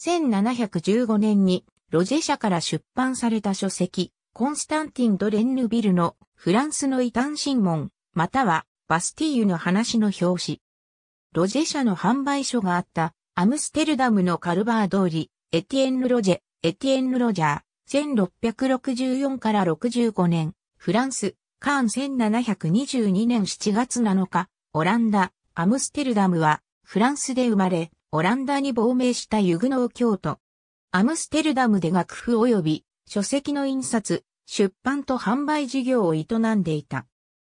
1715年にロジェ社から出版された書籍、コンスタンティン・ド・レンヌビルのフランスの異端審問、またはバスティーユの話の表紙。ロジェ社の販売所があったアムステルダムのカルバー通り、エティエンヌ・ロジェ、エティエンヌ・ロジャー、1664から65年、フランス、カーン1722年7月7日、オランダ、アムステルダムは、フランスで生まれ、オランダに亡命したユグノー教徒。アムステルダムで楽譜及び書籍の印刷、出版と販売事業を営んでいた。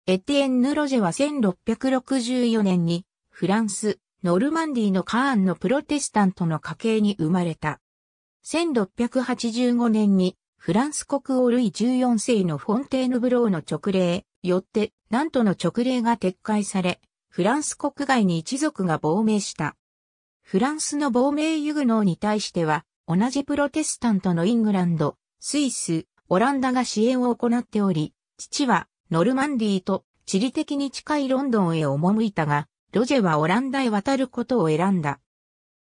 エティエンヌ・ロジェは1664年にフランス、ノルマンディのカーンのプロテスタントの家系に生まれた。1685年にフランス国王ルイ14世のフォンテーヌブローの勅令、よってナントの勅令が撤回され、フランス国外に一族が亡命した。フランスの亡命ユグノーに対しては、同じプロテスタントのイングランド、スイス、オランダが支援を行っており、父はノルマンディーと地理的に近いロンドンへ赴いたが、ロジェはオランダへ渡ることを選んだ。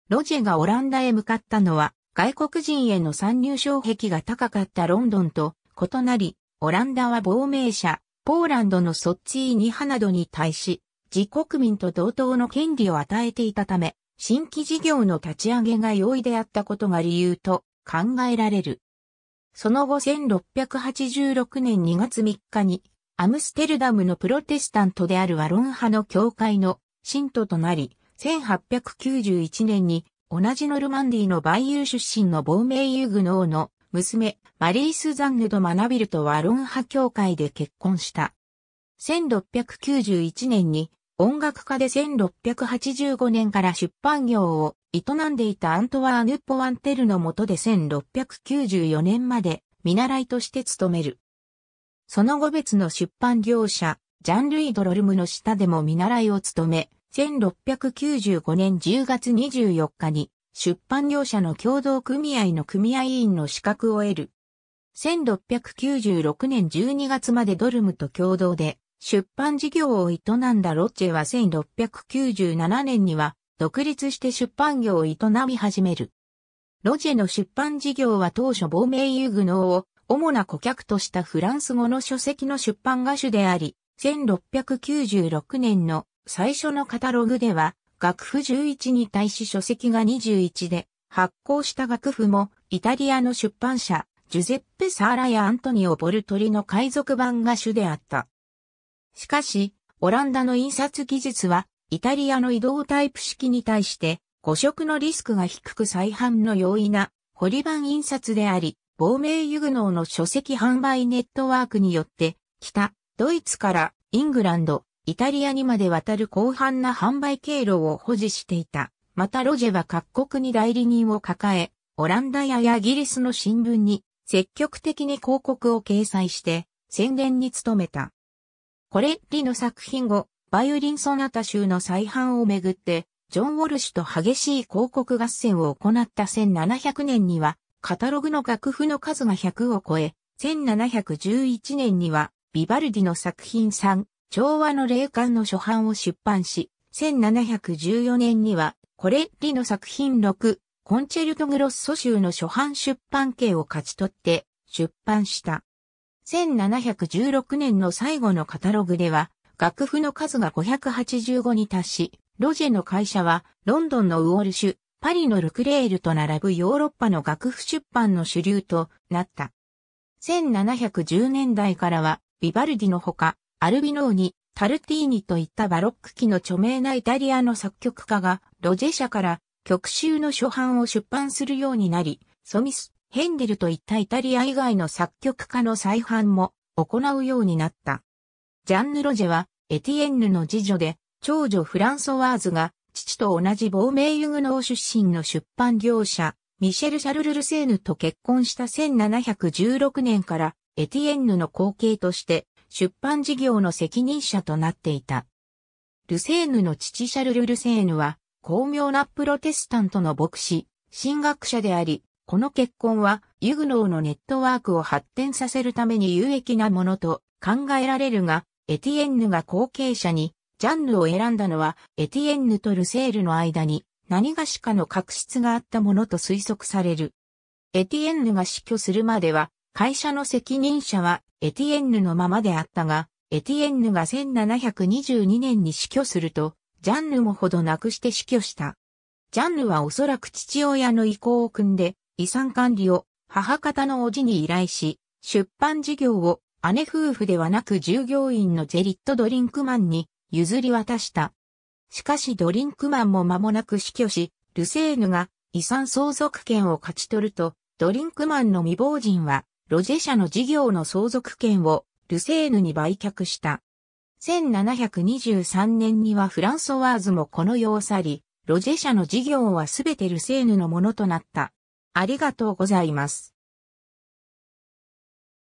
ロジェがオランダへ向かったのは、外国人への参入障壁が高かったロンドンと異なり、オランダは亡命者、ポーランドのソッツィーニ派などに対し、自国民と同等の権利を与えていたため、新規事業の立ち上げが容易であったことが理由と考えられる。その後1686年2月3日に、アムステルダムのプロテスタントであるワロン派の教会の信徒となり、1891年に同じノルマンディのバイユー出身の亡命ユグノーの娘、マリー・スザンヌとマナビルとワロン派教会で結婚した。1691年に音楽家で1685年から出版業を営んでいたアントワーヌ・ポワンテルの下で1694年まで見習いとして勤める。その後別の出版業者、ジャン・ルイ・ドロルムの下でも見習いを務め、1695年10月24日に出版業者の共同組合の組合員の資格を得る。1696年12月までドルムと共同で出版事業を営んだロッチェは1697年には独立して出版業を営み始める。ロジェの出版事業は当初亡命ユグノーを主な顧客としたフランス語の書籍の出版画種であり、1696年の最初のカタログでは楽譜11に対し書籍が21で発行した楽譜もイタリアの出版社ジュゼッペ・サーラやアントニオ・ボルトリの海賊版画種であった。しかし、オランダの印刷技術は、イタリアの移動タイプ式に対して、誤色のリスクが低く再販の容易な、ホリ版印刷であり、亡命ユグノーの書籍販売ネットワークによって、北、ドイツからイングランド、イタリアにまで渡る広範な販売経路を保持していた。またロジェは各国に代理人を抱え、オランダやイギリスの新聞に積極的に広告を掲載して宣伝に努めた。コレッリの作品後、バイオリンソナタ集の再販をめぐって、ジョン・ウォルシュと激しい広告合戦を行った1700年には、カタログの楽譜の数が100を超え、1711年には、ビバルディの作品3、調和の霊感の初版を出版し、1714年には、コレッリの作品6、コンチェルトグロッソ集の初版出版権を勝ち取って出版した。1716年の最後のカタログでは、楽譜の数が585に達し、ロジェの会社は、ロンドンのウォルシュ、パリのルクレールと並ぶヨーロッパの楽譜出版の主流となった。1710年代からは、ビバルディのほか、アルビノーニ、タルティーニといったバロック期の著名なイタリアの作曲家が、ロジェ社から曲集の初版を出版するようになり、ソミス、ヘンデルといったイタリア以外の作曲家の再販も行うようになった。ジャンヌ・ロジェはエティエンヌの次女で、長女フランソワーズが父と同じ亡命ユグノー出身の出版業者、ミシェル・シャルル・ルセーヌと結婚した1716年からエティエンヌの後継として出版事業の責任者となっていた。ルセーヌの父シャルル・ルセーヌは高名なプロテスタントの牧師、神学者であり、この結婚はユグノーのネットワークを発展させるために有益なものと考えられるが、エティエンヌが後継者にジャンヌを選んだのはエティエンヌとルセーヌの間に何がしかの確執があったものと推測される。エティエンヌが死去するまでは、会社の責任者はエティエンヌのままであったが、エティエンヌが1722年に死去すると、ジャンヌもほどなくして死去した。ジャンヌはおそらく父親の意向を組んで、遺産管理を母方の叔父に依頼し、出版事業を姉夫婦ではなく従業員のジェリット・ドリンクマンに譲り渡した。しかしドリンクマンも間もなく死去し、ルセーヌが遺産相続権を勝ち取ると、ドリンクマンの未亡人は、ロジェ社の事業の相続権をルセーヌに売却した。1723年にはフランソワーズもこの世を去り、ロジェ社の事業はすべてルセーヌのものとなった。ありがとうございます。